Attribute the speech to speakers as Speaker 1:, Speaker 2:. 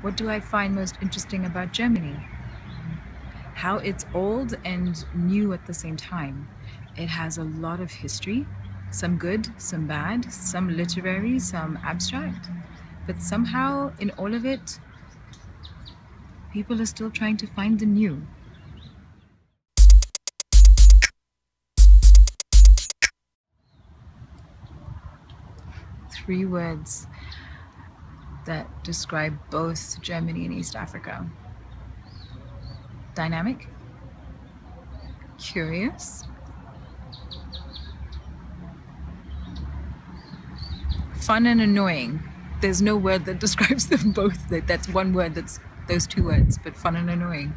Speaker 1: What do I find most interesting about Germany? How it's old and new at the same time. It has a lot of history, some good, some bad, some literary, some abstract. But somehow, in all of it, people are still trying to find the new. Three words that describe both Germany and East Africa dynamic, curious, fun and annoying. There's no word that describes them both. That's one word that's those two words, but fun and annoying.